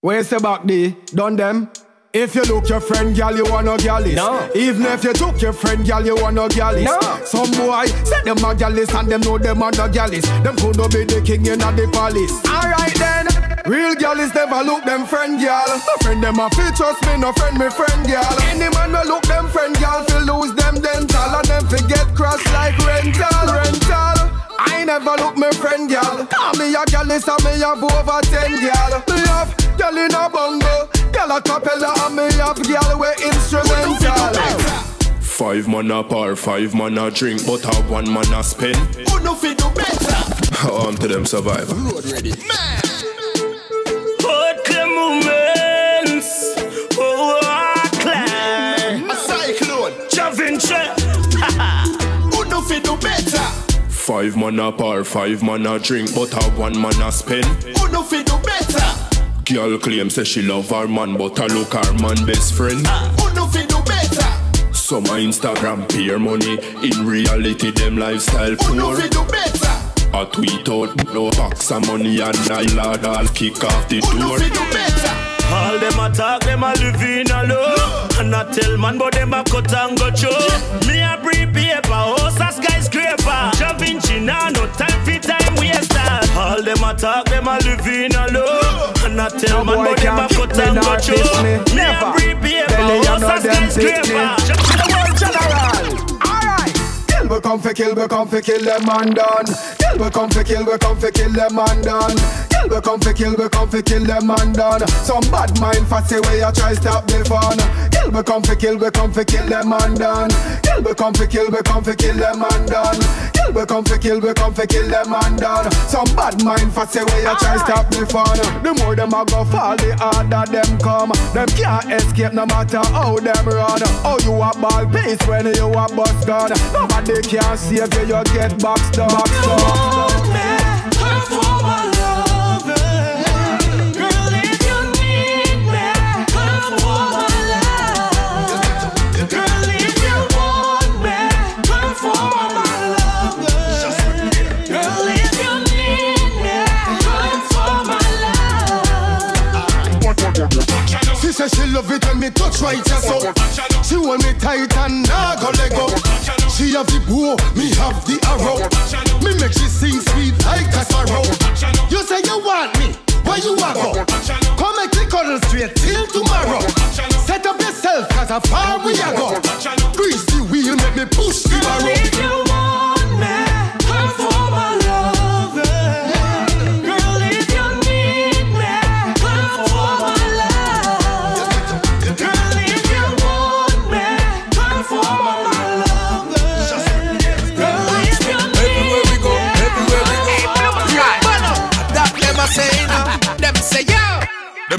Where say back the done them? If you look your friend, girl, you want no gallus. No. Even if you took your friend, girl, you want no gallus. No. Some boy say them a gallus and them know them are no gallus. Them could be the king in the palace. Alright then. Real gallus never look them friend, girl. No friend them a fit trust me, no friend me friend, girl. Any man will look them friend, girl, fi lose them dental and them forget cross like rental, rental. I never look me friend, girl. Call me a gallus and me have over ten, girl. Me have girl in a bongo, girl a capella and me have girl we instrumental. Five man a par, five man a drink, but a one man a spend. Who no fit do better? On to them survivor. Road ready. Man. Five man a par, five man a drink, but a one man a spend. Who no fit do better? Girl claim say she love her man, but I look her man best friend. Ah, who no fit do better? Some a Instagram peer money, in reality them lifestyle poor. Who no poor. fit do better? I tweet out no box of money and I lad I'll kick off the Who no door. fit do better? All them a talk, them a live in alone. And I tell man, but them a cut and go show. Me a breathe paper, house a skyscraper. Vinci now, no time for time waster. All them a talk, them a live in alone. And I tell No man, but them a cut and go show. me. A Never. breathe paper, Belly, you house a skyscraper. The world general. Alright. Kill we come for kill, we come for kill them man done. Kill we come for kill, we come for kill them man done. We come for kill, we come for kill them man done. Some bad mind fussy way I try stop the fun. Kill we come for kill, we come for kill them man done. Kill we come for kill, we come for kill them man done. Kill we come for kill, we come for kill them man done. Some bad mind fussy way I try stop the fun. The more them a go fall, the harder them come. Them can't escape no matter how them run. Oh, you a ball pace when you a bust gun. Nobody can save you, you get boxed up. Boxed up. 25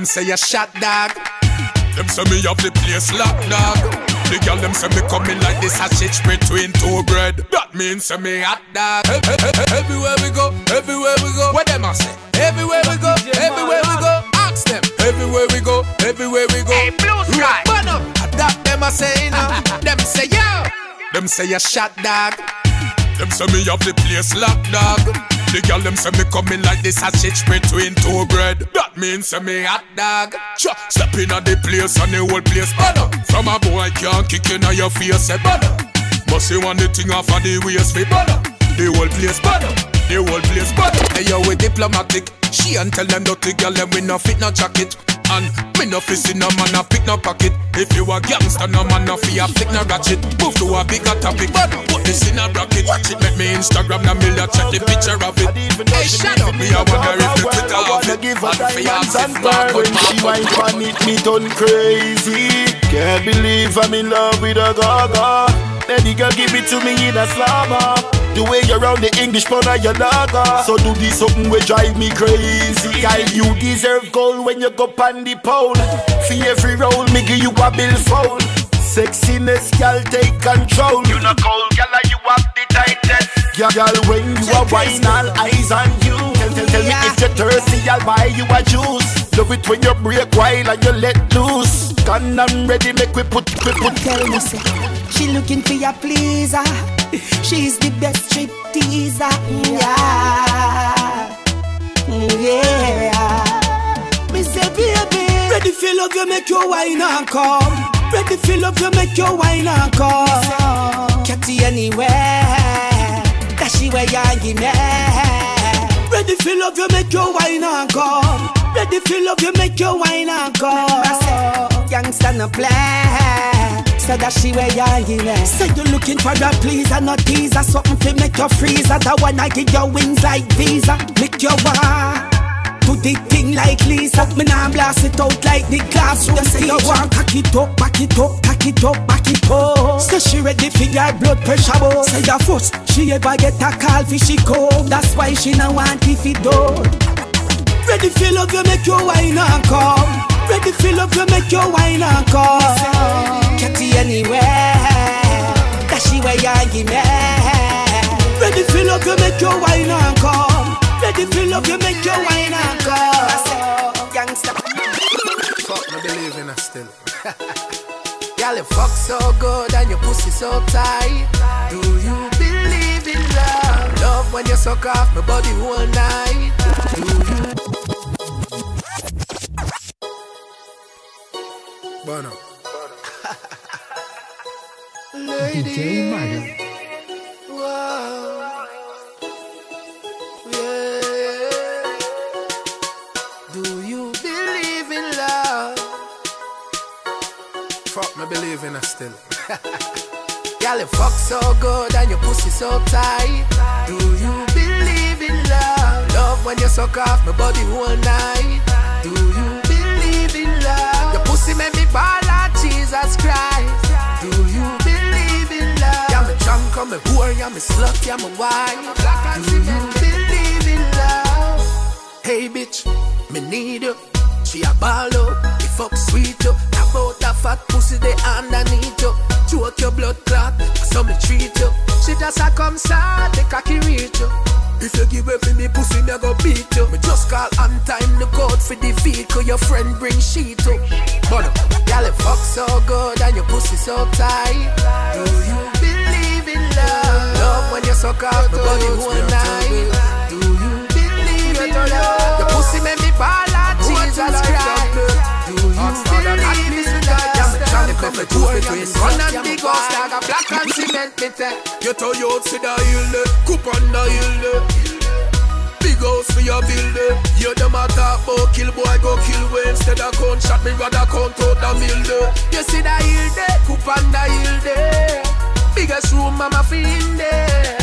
say you shot dog. Them say me have the place locked dog. The girl them say me coming like this a stitch between two bread. That means say me hot dog. Ev- ev- ev- Everywhere we go, everywhere we go. What them a say? Everywhere we go, everywhere we go. Ask them. Everywhere we go, everywhere we go. Hey, blue sky. That them a say now. Them say yo. Them say you shot dog. Them say me have the place locked, dog. The girl them say me coming like this a stitch between two bread. That means say me hot dog. Sure, step in at the place and the whole place banner. From a boy can't kick in your face, eh, say banner. But see one the thing off of the waist, fi banner. The whole place banner. The whole place banner. Hey yo, we diplomatic. She and tell them dirty girl them we no fit no jacket. And me no fi see no man a pick no pocket. If you a gangster, no man no fi a flick no ratchet. Move to a bigger topic, but put this in a bracket. Watch it, make me Instagram na me check the picture of it. Hey, shut up, me I wonder if the Twitter I wanna it. give her diamonds and pearls. out, She wine Mark it, me turn crazy. Can't believe I'm in love with a gaga. Then the girl give it to me in a slammer. The way you round the English pun of your lager. So do this something will drive me crazy. Girl, you deserve gold when you go on the pole. For every roll, me give you a bill fold. Sexiness, girl, take control. You know cold, girl, you have the tightest. Girl, girl, when you are wine, all eyes on you. Tell, tell, tell me if you're thirsty, I'll buy you a juice. Love it when you break wild and you let loose. Gun I'm ready, make we put, we put. Tell me, say, she looking for your pleaser. She's the best strip teaser. Yeah. Yeah. love you, make your wine and come. Ready for love you, make your wine and come. Catty anywhere, that she where you me. Ready for love you, make your wine and come. Ready for love you, make your wine and come. Youngster no play. So that she where you give. Say you looking for a pleaser, not teaser. Something to make you freeze. That one I give your wings like visa. Make your walk. Do the thing like Lisa Me nah blast it out like the classroom You say you want cock it up, back it up, cock it up, back it up Say she ready for your blood pressure boy Say the first she ever get a call for she come That's why she no want if it done Ready for love you make your wine and come Ready for love you make your wine and come Catty anywhere. She where give me Ready for love you make your wine and come. Ready for love you make your wine and go Gangsta Fuck me believe in us still. Girl you fuck so good and your pussy so tight. Do you believe in love? Love when you suck off my body whole night. Do you? Bono Lady DJ Marlo. Wow. Yeah. Do you believe in love? Fuck me believe in us still. Girl, you fuck so good and your pussy so tight. Do you believe in love? Love when you suck off my body whole night. Do you I'm a whore, yeah, me slut, yeah, me wine. Do you believe in love? Hey, bitch, me need you. She a ball up, the fuck sweet you. About a fat pussy, they underneath you. Choke your blood clot, so me treat you. She just a come sad, the cocky reach you. If you give up for me pussy, me a go beat you. Me just call on time, look out for defeat, cause your friend bring sheet up. But, girl, you fuck so good and your pussy so tight. Do you believe love? When you suck out my night. Do you believe in love? Pussy me ball like Jesus Christ. Do you believe a black the hill Coop on the hill Big house for your building You them a talk about kill boy go kill way Instead of gunshot me rather count out the mill You see the hill Coop on the hill Biggest room mama fi in there.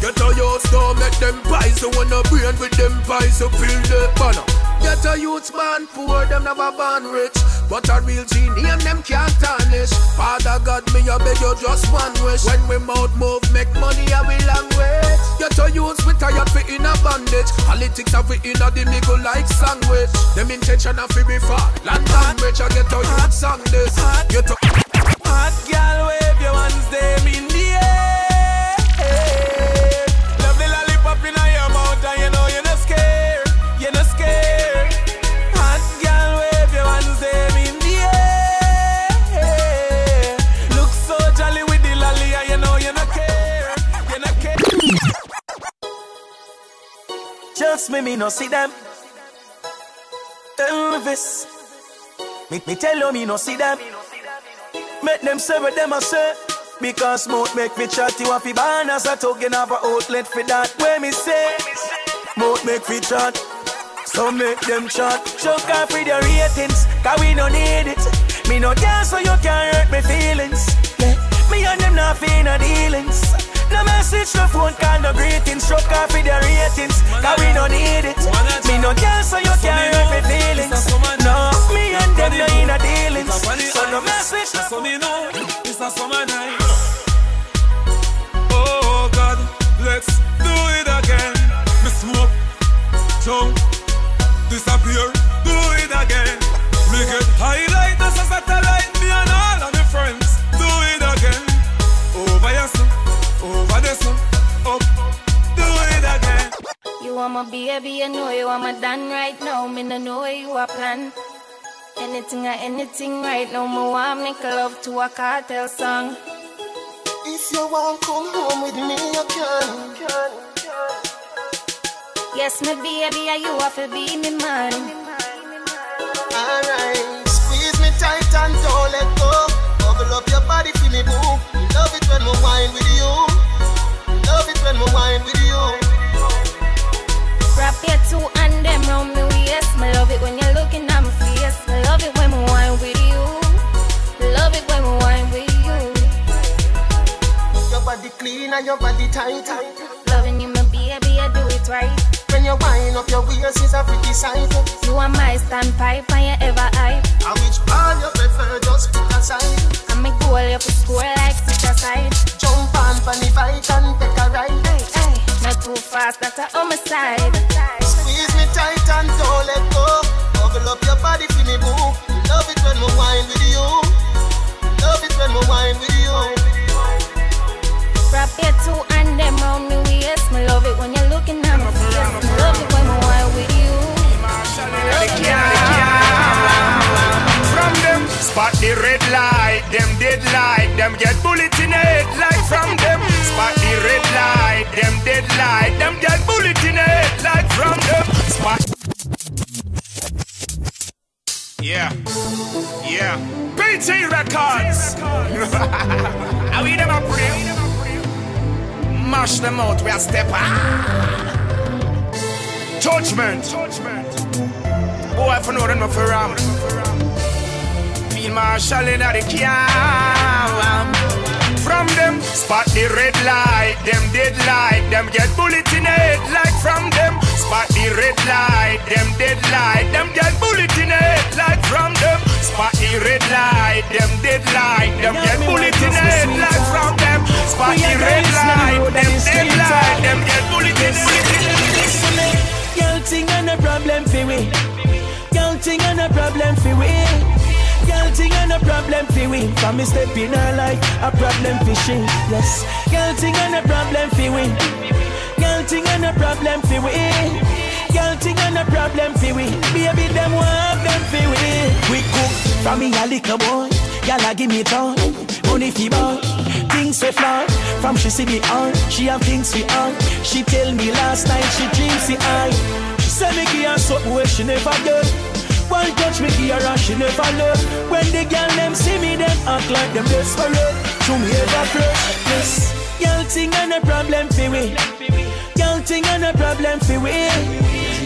Get a youth don't make them pies So when the brain with them pies So fill the banner. Get a youth man poor Them never born rich. But a real G name them can't tarnish. Father God me I beg you just one wish. When we mouth move make money I will language. Get a youth we tired fi in a bandage Politics have we in a the middle like sandwich. Them intention of fi be far London rich. I get a youth song this. Get a Hot girl, Love the lollipop in your mouth, and you know you're not scared. You're scared. Hot girl, wave your in the air. Look so jolly with the lolly, and you know you're care. You're care. Just me, me no see them. Elvis. Me, me tell you, me no see them. Make them say what them a say. Because smoke make me chat you off the ban as a token of a outlet for that. Where me say, smoke make me chat. So make them chat. Choke off with your ratings, cause we don't need it. Me no dance so you can't hurt me feelings. Me and them not no dealings. No message, no phone call, no greetings. Choke off with your ratings, cause we don't need it. Me no dance so you can't hurt me feelings. No, me and them no in a dealings. So no message, no me know it's a summer night. Baby, you know you want me done right now. Me no know you a plan. Anything or anything right now. Me want make love to a cartel song. If you want come home with me, you can. can, can. Yes, me baby, are you have to be me man. Alright, squeeze me tight and don't let go. Bubble up your body, for me boo. Love it when we wine with you. Love it when we wine with you. And your body tight. Loving you, my baby, I do it right. When you wind up your waist is a pretty sight. You are my standpipe and you ever hype. And which part you prefer, just pick a side. And me goal you for score like six aside. Jump on for the fight and take a ride. Hey, hey, not too fast, that's a homicide. Squeeze me tight and don't let go. Bubble up your body for me, boo. Love it when we wine with you. Love it when we wine with you. Wrap your two and them round me waist. Me love it when you're looking at my face. Me love it when wine with you. From them, spot the red light, them dead light, them get bullet in the head like from them. Spot the red light, them dead light, them get bullet in the head like from them. Spot. Yeah, yeah. BT Records. How we them a? Mash them out, we are step ah. Judgment. Boy, I know them for ram. Feel Marshall in the cam. From them, spot the red light, them dead light, them get bullet in the head like from them. Spot the red light, them dead light, them get bullet in the head like from them. Spot the red light, them dead light, them get bullet in the head like from them. Spot the red light, them dead light, them get bullet in the head. Thing and a problem for we. Thing and a problem for we. Girl thing and a problem for we. For me step in her life, a problem for she. Yes. Girl thing and a problem for we. Girl thing and a problem for we. Girl thing and a problem for we. Baby them want them for we. We cook from me a little boy. Y'all give me time, money fi boy. Things we fly from she see me on. She have things fi on. She tell me last night she dreams fi I. She say me give her something where she never done. One touch me her and she never love. When the girl them see me, them act like them desperate. To me ever flush. Yes, girl thing and a problem fi we. Girl thing and a problem fi we.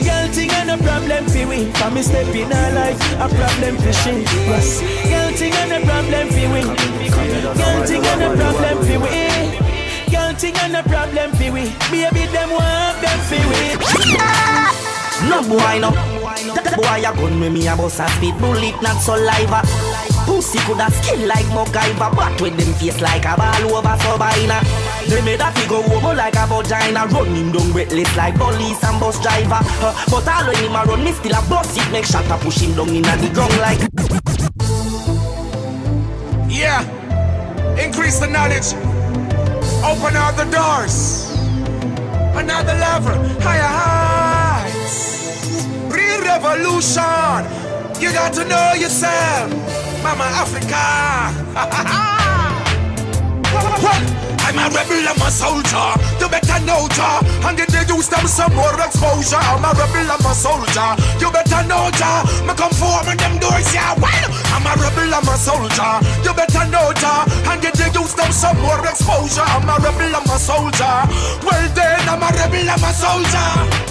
Girl thing and a problem fi we. For me step in her life, a problem fi she. Yes, girl thing and a problem fi we. Girl thing and a problem fi we. Girl thing and a problem fi we. Baby them want them fi we. No boy no That boy a gun me me a bust a speed bullet not saliva Pussy coulda skin like MacGyver But with them face like a ball over Sabina They made a figure over like a vagina Run him down breathless like police and bus driver uh, But all when him a run me still a bust it Make shot a push him down in the ground like Yeah. Increase the knowledge. Open all the doors. Another level. Higher heights. Revolution. You got to know yourself. Mama Africa. I'm a rebel, I'm a soldier. You better know ja. And did they use them some more exposure? I'm a rebel, I'm a soldier. You better know ja. Me come forward them doors, yeah. Well, I'm a rebel, I'm a soldier. You better know ja. And did they use them some more exposure? I'm a rebel, I'm a soldier. Well then, I'm a rebel, I'm a soldier.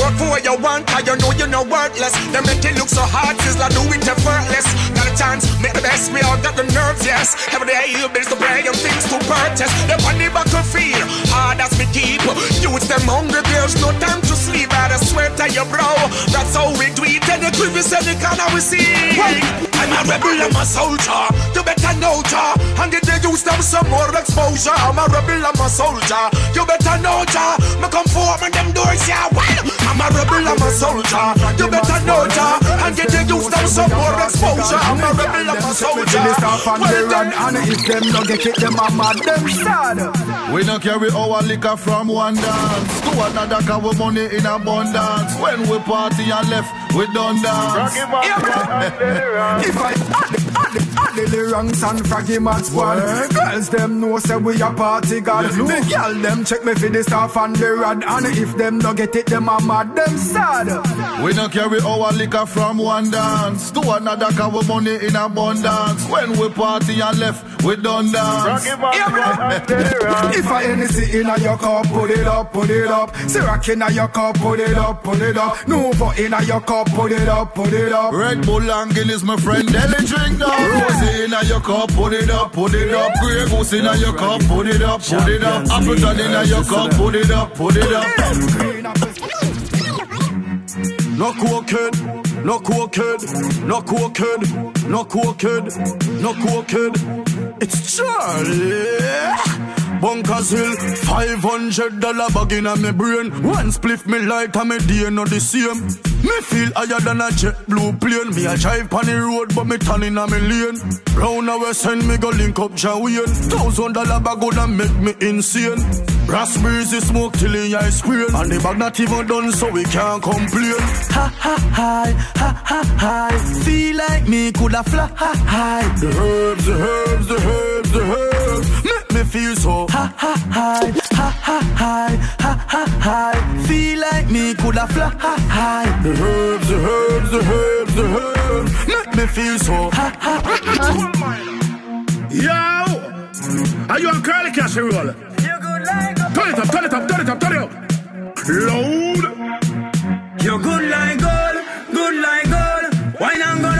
Work for what you want, cause you know you're not worthless. Them make it look so hard, sizzler, do it effortless. Got a chance, make the best, we all got the nerves, yes. Every day you bills to pay and things to purchase. Them on the battlefield, hard as me keep. Use them hungry girls, no time to sleep. A sweat on your brow, that's how we do it. And the quiver said the kind we see. I'm a rebel, I'm a soldier. You better know, ja. And did they use them some more exposure? I'm a rebel, I'm a soldier. You better know, ja. Me come forward and them doors, yeah. Well, I'm a rebel, I'm a soldier. You better know, ja. And did they use them some more exposure? I'm a rebel, I'm a soldier. Well, then, and if them no get it, them a mad, them sad. We no carry our liquor from one dance to another cause we money in abundance. When we party and left, we done dance. If I add the, add the, add the lyrics and fraggy mats one Girls them know say we a party god The girl them check me for the staff and the rod And if them no get it, them a mad, them sad We no carry our liquor from one dance to another cause we money in abundance. When we party and left, We done dance. If I anything in a your cup, put it up, put it up. Ciroc in a your cup, put it up, put it up. Nuvo in a your cup, put it up, put it up. Red Bull and Guinness, my friend, Deli drink now. Rosé in your cup, put it up, put it up. Grey Goose in your cup, put it up, put it up. Appleton in your cup, put it up, put it up. No cocaine, no cocaine, no cocaine, no cocaine, no cocaine. It's Charlie. Bunkers Hill, 500 dollar bag in me brain. One spliff me light and me day not the same. Me feel higher than a jet blue plane. Me a drive on the road, but me turn in a me lane. Round a west send me go link up Jawian. Thousand dollar bag gonna make me insane. Raspberries is smoke till the ice cream. And the bag not even done, so we can't complain. Ha ha hi, ha ha hi. Feel like me coulda fly. The herbs, the herbs, the herbs, the herbs. Make me feel so ha ha hi, ha ha hi, ha ha hi. Feel like me coulda fly. The herbs, the herbs, the herbs, the herbs. Make me feel so ha ha ha. Yo! Are you on curly casserole? Turn it up, turn it up, turn it up, turn it up. Load. You're good like gold, good like gold. Wine and go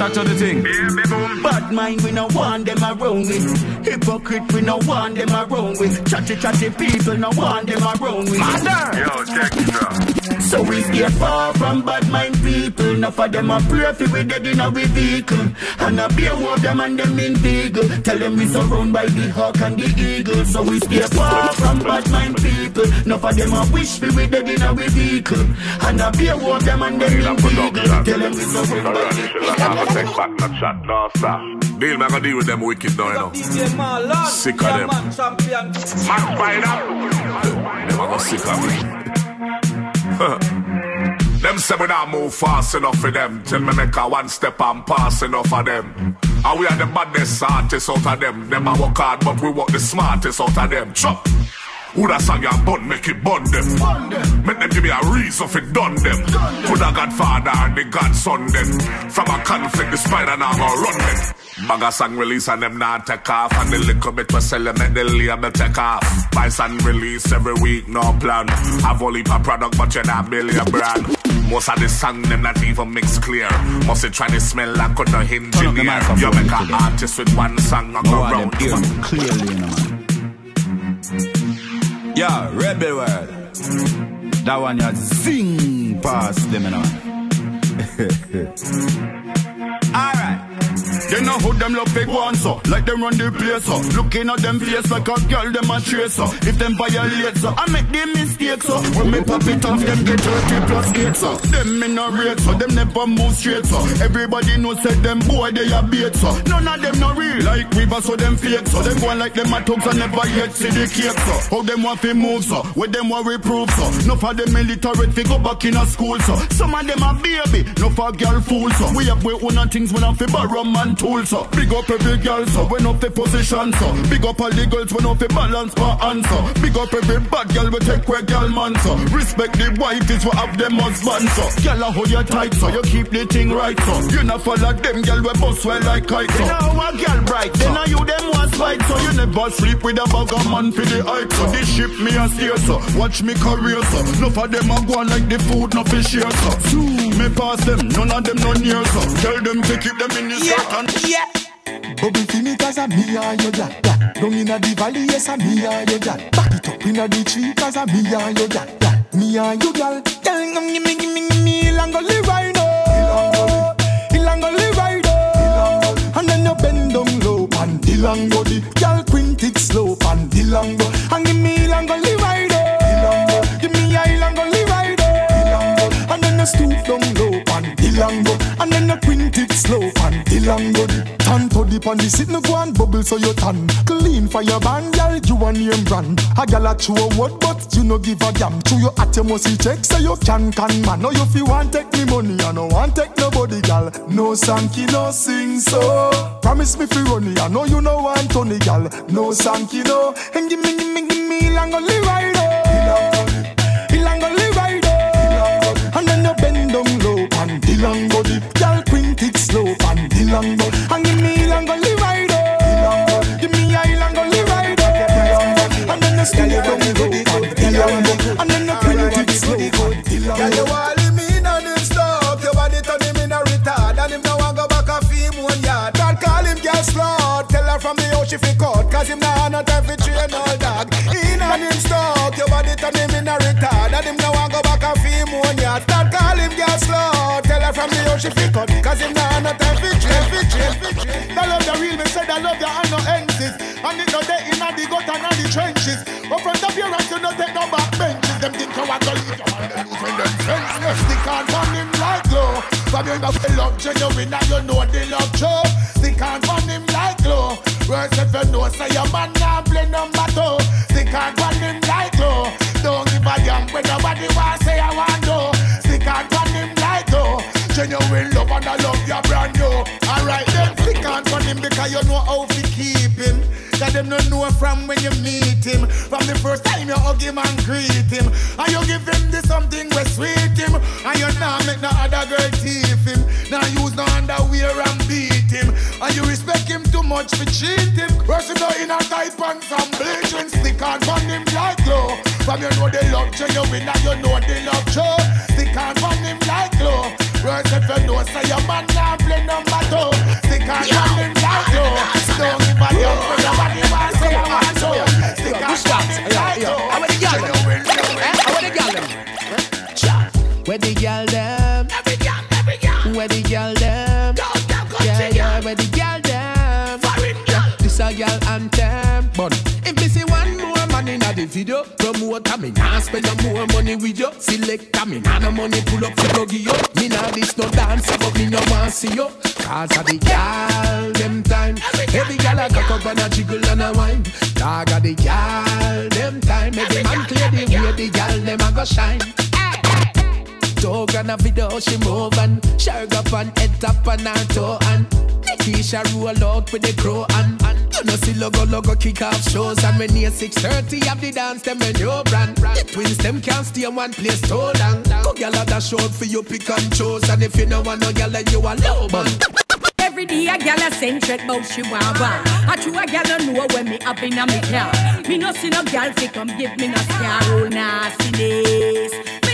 shot to the thing. Bad mind, we no want them around with. Hypocrite, we no want them around with. Chatty chatty people, no want them around with. Mother! Yo, check So we stay far from bad mind people. Enough of them a pray for we dead in our vehicle. And a beer walk them and them in beagle. Tell them we surrounded by the hawk and the eagle. So we stay far from bad mind people. Enough of them a wish for we dead in our vehicle. And a beer walk them and them in beagle. Tell them we surrounded by the Take back that chat, sir. Deal, man, I gotta deal with them wicked now, you know. Sick of them. Man, spider. Them I go sick of me. them say we not move fast enough for them. Till me make a one step and pass enough of them. And we are the baddest artists out of them. Them a work hard, but we work the smartest out of them. Chop. Who that song ya bun, make it bun them. Make them give me a reason for done them. Put the godfather and the godson them. From a conflict, the spider now go run them. Bag a song release and them not take off And the little bit we sell them make the label take off Buy song release every week, no plan Have only per product but you're not build your brand Most of the song them not even mix clear Must be trying to smell like on the engineer You make an artist with one song and go round Clearly, you know, man. Yeah, Rebel World. Mm. That one you zing past them, you know. They know how them love big ones, so. Like them run the place, so. Looking at them face like a girl, them a so. If them violate, so. I make them mistakes, so. When me pop it off, them get 30 plus 8, so. Them in a rate, so. Them never move straight, so. Everybody know said them boy they a bait, so. None of them no real, like Weaver, so them fake, so. Them go like them a thugs and never yet see the cake, so. How them want to move, so. With them want reprove, so. No for them illiterate, fi go back in a school, so. Some of them a baby, no for girl fool, so. We have we own things when I fi borrow man tool, so big up every girl, so when up the position, so big up all the girls when up the balance per answer, big up every bad girl we take where girl man, so respect the wife is what have them husband, so girl a hold you tight, so you keep the thing right, so you not follow them girl we bust well like kite, so you know a girl fight, so sleep with a bag of man for the hype, so this ship me a steer, so watch me career, so no for them a go on like the food no fish here, so me pass them, none of them no near, so tell them to keep them in the yeah. and yeah. Bubble for me cause a me and your gal gal. Down inna the valley yes a me and your gal. Back it up inna the tree cause a me and your gal gal. Me and your gal. Gal um, gimme gimme gimme ilangoli ride oh. Ilangoli ride oh. And then you bend down low and ilangoli. And you stoop down low and ilango. And then you print it slope and the long body. Tan to dip on the sit no go and bubble so you tan. Clean for your band, girl, you a name brand. A gal a chew a word, but you no give a damn. Chew your at you must see check so you can can man. No you fi want take me money, I no want take nobody, gal. No sanky, no sing so. Promise me fi run I know you no want Tony, gal. No sanky, no. And give me, give me, give me long only ride That them no know from when you meet him. From the first time you hug him and greet him. And you give him the something we sweet him. And you now make no other girl thief him. Now use no underwear and beat him. And you respect him too much for cheat him. Rush him in a tight pants and. Stick on from him like glue. From you know they love genuine and you know they love true. Stick on from him like glue. Words if you know say your man now play number two. Stick on from him like glue. Don't give a damn when nobody want say I want to. Stick on from him like glue. How the gyal them? Eh? How the gyal them? Where the gyal them? Every gyal, every gyal. Where the gyal them? Yeah, yeah. Where the gyal them? Yeah, this a gyal anthem. But if me see one more man inna the video, a me nah spend no more money with you. Select a me nah no money pull up for plug you. Me nah this no dance, but me no want see you. Cause of the gyal them time. Every gyal a cock up and a jiggle and a wine. Dog of the gyal them time. Every man clear the way the gyal them a go shine. Dog and a video she move and Shark up and head top and her toe and Nikisha roll out with the crow and, and You know see logo logo kick off shows And when near 6.30 have the dance them a new brand The twins them can't stay in one place too long Go gyal a dash out for you pick and choose And if you know want no then you a low man Every day a gal a send threat bout she want one. I true a gal a know when me up in a me car. Me no see no gal fi come give me no roll oh, nastiness. Me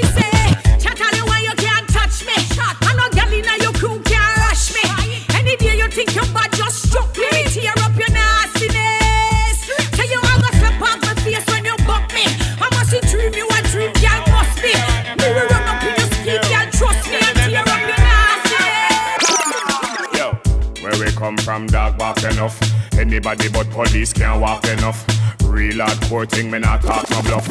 from, dog walk enough. Anybody but police can't walk enough. Real hardcore thing, me not talk no bluff.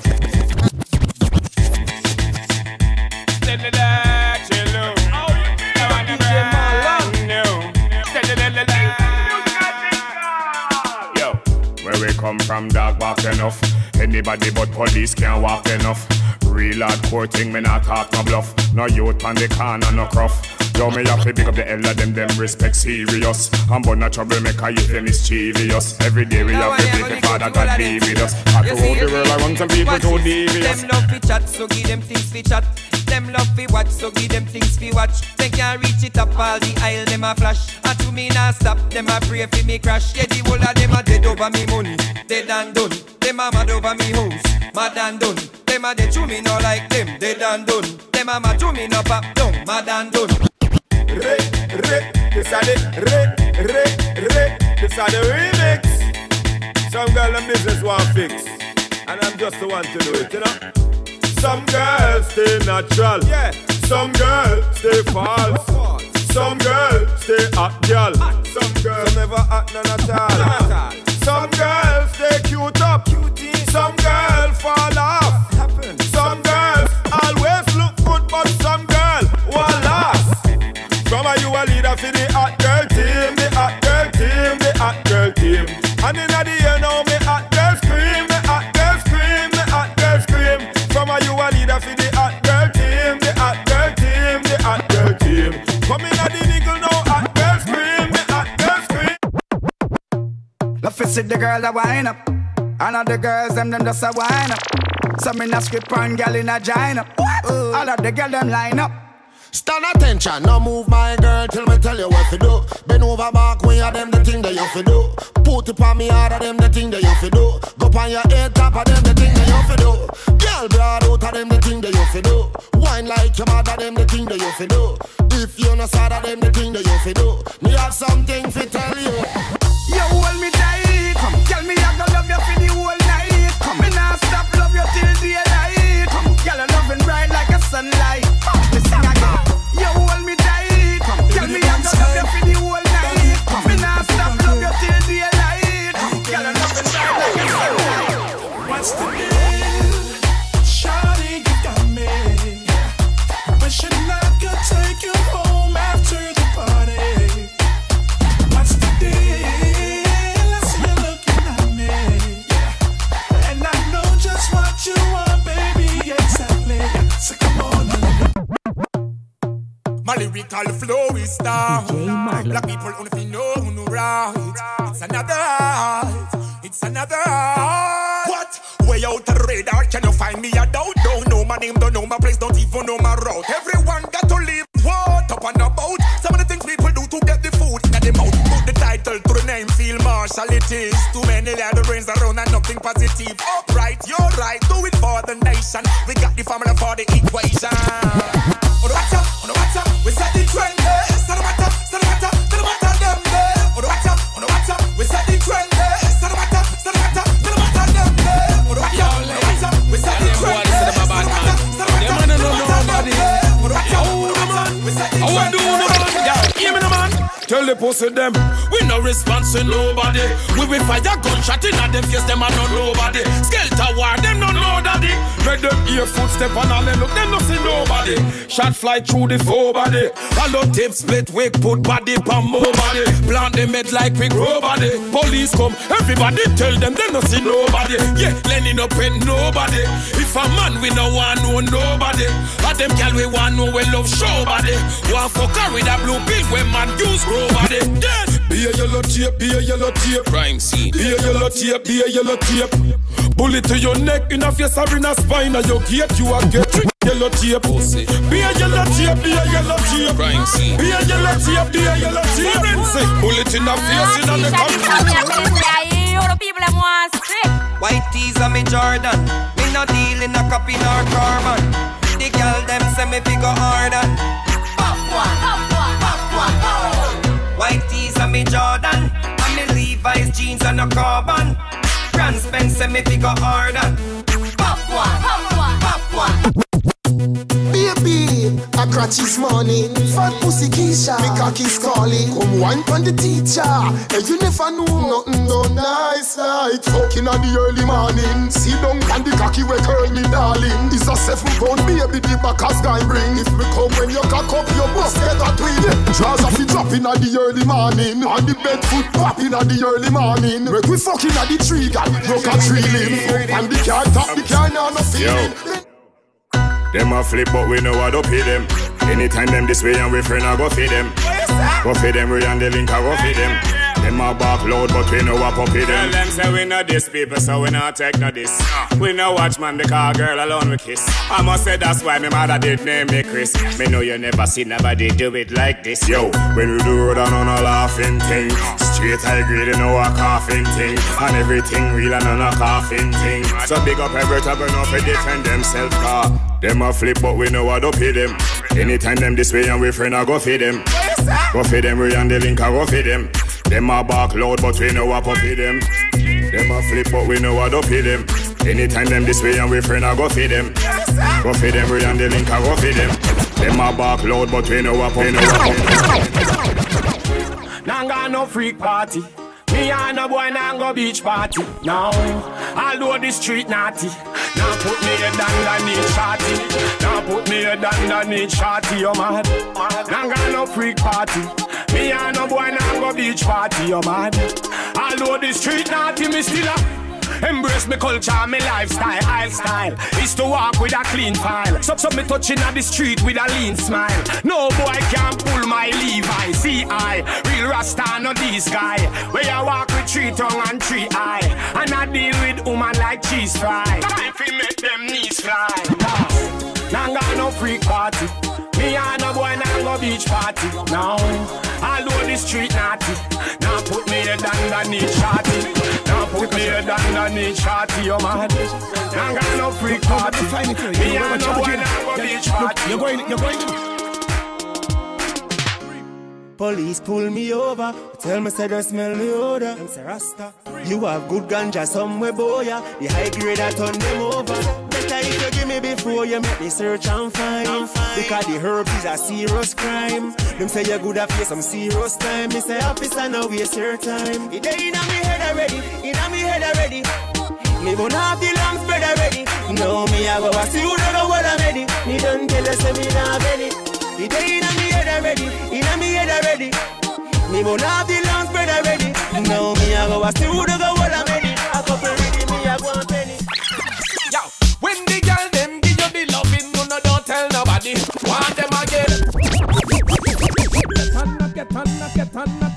Yo, where we come from, dog walk enough. Anybody but police can't walk enough. Real hardcore thing, me not talk no bluff. No youth on the corner, no cruff. Yo, me have to big up the elder, them, them respect serious. I'm born a troublemaker, you feel mischievous. Every day we have to beg the Father God be with us. I to hold the world around some people too devious. Them love fi chat, so give them things fi chat. Them love fi watch, so give them things fi watch. They can't reach it up all the aisle, them a flash. And to me nah stop, them a pray fi me crash. Yeah, the whole of them a dead over me money, dead and done. Them a mad over me house, mad and done. Them a dead to me no like them, dead and done. Them a mad to me no pop down, mad and done. Re, re, this are the re, re, re, this are the remix. Some girl in business want fix, and I'm just the one to do it, you know. Some girls stay natural, yeah. Some girls stay false. Some girls stay hot girl. Some girls never hot none at all. Some girls stay cute up. Some girls fall off. Leader for the hot girl team, the hot girl team, the hot girl team. And in the end, now me hot girl scream, the hot girl scream, the hot girl scream. From a you a leader for the hot girl team, the hot girl team, the hot girl team. Come in the niggle now, hot girl scream, the hot girl scream. Love to see the girl that wind up. And all the girls, them, them just a wind up. Some in a script and gal in a join up. What? All of the girl, them line up. Stand attention, now move my girl till me tell you what to do. Bend over back when you them the thing that you fi do. Put it on me hard of them the thing that you fi do. Go on your head top of them the thing that you fi do. Girl broad out of them the thing that you fi do. Wine like your mother them the thing that you fi do. If you no sad of them the thing that you fi do. Me have something fi tell you. You hold me tight. Lyrical flow is down. Black people only know who right. It's another. It's another radar, can you find me a doubt? Don't know my name, don't know my place, don't even know my route. Everyone got to live what up and about. Some of the things people do to get the food in the mouth. Put the title to the name, feel martial it is. Too many brains around and nothing positive. Upright, you're right, do it for the nation. We got the formula for the equation. Tell the pussy them we no response to nobody. We will fire gunshot in at them face, them a no nobody. Skelter war, them no know daddy. Read them ear footstep and all them look, them no see nobody. Shot fly through the four body. Hollow tape split wig, put body pon more body. Plant them head like we grow body. Police come, everybody tell them they no see nobody. Yeah, Lenny up pet nobody. If a man we no want know nobody. But them gal we want know we love show body. Want fuck her with a blue pill when man use grow body. Yes. Be a yellow tape, be a yellow tape. Crime scene. Be a yellow tape, be a yellow tape. Bullet to your neck, in a face or in a spine, and your gate you a get. Yellow tape. Be a yellow tape, be a yellow tape. Crime scene. Be a yellow tape, be a yellow tape. Forensic. Bullet in the face, in a neck. White tees on me Jordan. Me no deal in a copy nor carbon. The girl them say me figure harder. Pop one, pop one, pop one, oh. White tees on me Jordan. And me Levi's jeans and a carbon. Brand Spencer me figure harder. Pop one, Baby, a crutch this morning. Fat pussy Keisha, me cocky calling. Come wine pon the teacher. Hey, you never know nothing done nice like fucking on the early morning. See down on the cocky we curl me darling. It's a seven pound baby the back as guy bring. If we come when you cock up your bust get a twin. Jaws off the dropping at the early morning. On the bed foot popping at the early morning. Make we fucking at the tree, got broke a tree limb. And the car top the car now no feeling. Them a flip, but we know how to pay them. Anytime them this way and we friend I go feed them. Go feed them, we and the link I go feed them. Them a back loud, but we know what puppy Tell them. them say we know this people, so we not take no this. Uh. We no watch man because girl alone we kiss. I must say that's why my mother did name me Chris. Me know you never see nobody do it like this. Yo, when we do road and on a laughing thing. Straight high grade, you know a coughing thing. And everything real and on a coughing thing. So big up every time we know defend themselves car. Them a flip, but we know how to pay them. Anytime them this way and we friend I go feed them. Go feed them, we and the link I go feed them. Them a back loud, but we know what puppy them. Them a flip, but we know how to pay them. Anytime them this way and we friend I go feed them. Go feed them, we and the link I go feed them. Them a back loud, but we know what puppy them. Got no freak party. Me and a boy now go beach party. Now, although the street naughty. Now put me head underneath shorty. Now put me head underneath shorty, you mad. Now got no freak party. Me and no boy now go beach party, you mad. Although the street naughty, me still a Embrace me culture, me lifestyle, I'll style. Is to walk with a clean file. So, so me touching on the street with a lean smile. No boy can pull my Levi. See I, real Rasta, no this guy. Where I walk with three tongue and three eye. And I deal with woman like cheese fry. Time fi make them knees fly. Nah, nah got no freak party. Me and no boy now go beach party. Now, although the street naughty. Now put me head underneath shorty. Now put me head underneath shorty. Oh you mad? Now got no freak party. Me and no boy now go beach party. You're going, you're going. Police pull me over, tell me say they smell me odor. Them say Rasta, you have good ganja somewhere, boy. The high grade I turn them over. Better if you give me before you make me search and find. Because the herbs is a serious crime. Them say you good at face some serious time. Me say officer now waste your time. It ain't inna me head already, inna me head already. Me bun have the long spread already. Now me I go a see you don't know what I'm ready. Me don't tell you say me not ready. It ain't inna me head already, inna me head already. Me bun have the long spread already. Now me I go a see you don't know nobody. Want them again. Get on up, get on up, get on up.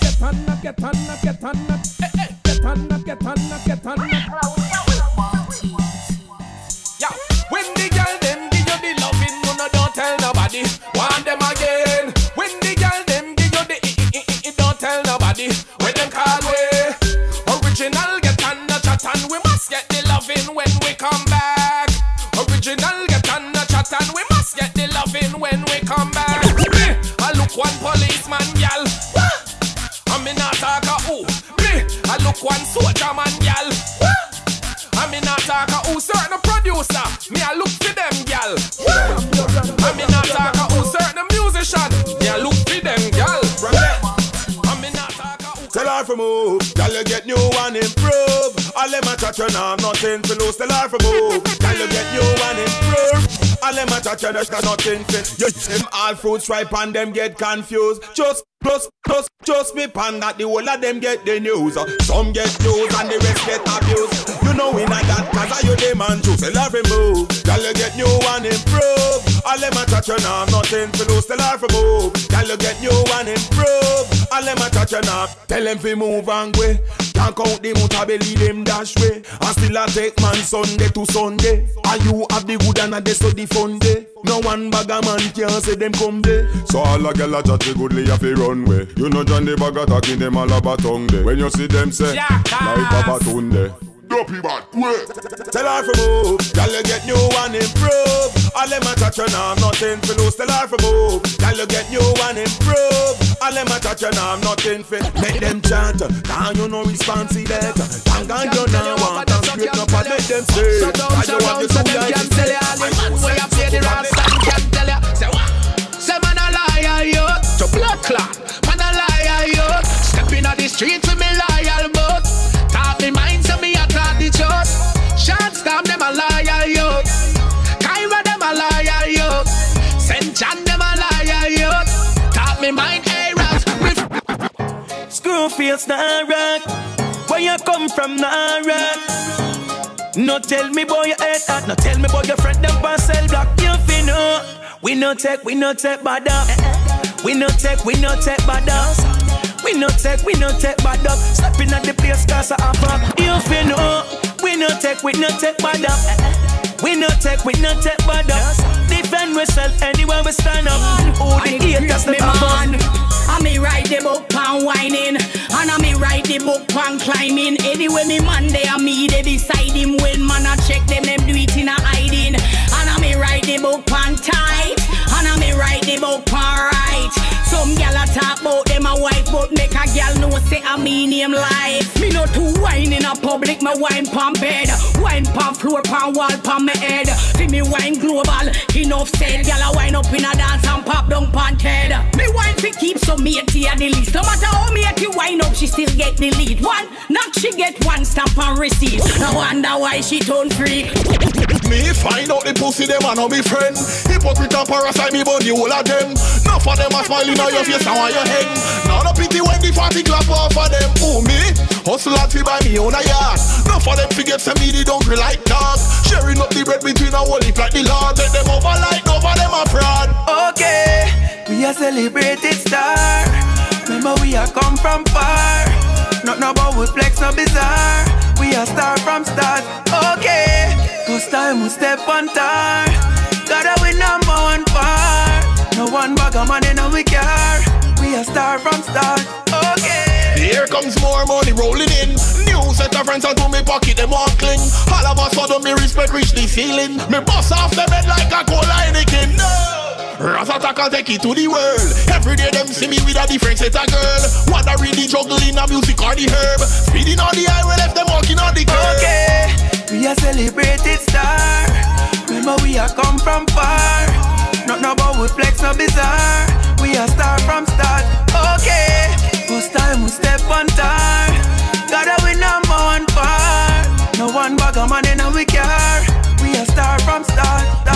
Get on up, get on up, get on up. I one soldier man, gal. I mean not talk a who. Certain producer, me I look for them, gal. I mean not talk a who. Certain musician, me I look for them, gal. Tell her for move, tell you get new and improve. All them a chat you now nothing to lose. Tell her for move, tell you get new and improve. All them a chat you there's nothing to. You them all fruits ripe and them get confused. Just Plus, plus, just me pan that the whole of them get the news. Some get news and the rest get abused. You know we not that cause I you them and choose. Tell her move, tell you get new and improve. All them a touch you now nothing to lose. Tell her move, tell you get new and improve. All them a chat you now, tell them fi move and go. Can't count them the motor belly them dash way. And still a take man Sunday to Sunday. And you have the good and day so the fun day. No one bag a man can't say them come day. So all a gyal a chat the goodly a fi run way. You know John the bag attacking them all a tongue day. When you see them say, like Papa Tunde. Dopey bad, wait. Tell her for move, tell you get new and improve. All them a chat you now have nothing to lose. Tell her for move, tell you get new and improve. All them a chat you now have nothing for. Make them chant, now you know responsibility. Thank God you now want and straight up and let them say. Shut down, That shut you want so to them do can tell you all the man way I play the rasta Clot, man a liar, yo. Stepping on the street with me loyal but Talk me mind, so me a talk the truth. Short stamp them a liar, yo. Kyra them a liar, yo. Saint John them a liar, yo. Talk me mind, hey, Ralph. Screwfields nah rock. Where you come from nah rock. No tell me boy you head hot. No tell me boy your friend them pass cell block. You fi know. We no take, we no take bad up. We no take, we no take bad up. We no take, we no take bad up. Stepping at the place cause I have up. You know. We no take, we no take bad up. We no take, we no take bad up. Defend ourselves anywhere we stand up. Who the haters them man. I me write the book pan whining, and I me write the book pan climbing. Anyway, me man they a me they beside him when man I check them them do it in a hiding. And I me write the book pan tight, but say I mean him life. Me no too wine in a public, my wine pan bed, wine pan floor, pan wall, pan me head. See me wine global, enough said. Gal a wine up in a dance and pop down head. Me wine fi keep some matey at the least. No matter how matey wine up, she still get the lead. One knock, she get one stamp and receipt. No wonder why she turn free. Me find out the pussy them and not me friend. Hypocrite and parasite me body whole of them. Enough of them a smiling on your face and on your head. Now the pity when the party clap off for them. Who me? Hustle buy me a yard. No for them like. Sharing up the bread between a whole heap like the Lord. Take them over like them a fraud. Okay, we are celebrated star. Remember we come from far. Not no about we flex no bizarre. We are star from start. Okay, first time we step on tar. Gotta win number one par. No one bag of money no we care. We are star from start. Here comes more money rolling in. New set of friends onto me pocket, them all cling. All of a sudden, me respect reach the ceiling. Me bust off the bed like a cola Heineken. No! Ratata can take it to the world. Every day them see me with a different set of girl. What I really juggling the music or the herb. Speeding on the highway, left them walking on the curb. Okay, we are celebrated star. Remember we are come from far. Not no about we flex no bizarre. We are star from start. Okay, First time we step on tar. Gotta win number one bar. No one bag of money, in we care. We a star from start.